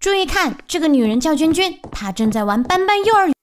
注意看，这个女人叫娟娟，她正在玩斑斑幼儿园。